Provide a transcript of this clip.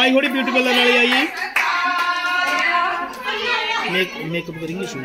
आई थोड़ी beauty parlour वाली आई है मेकअप करेंगे शूट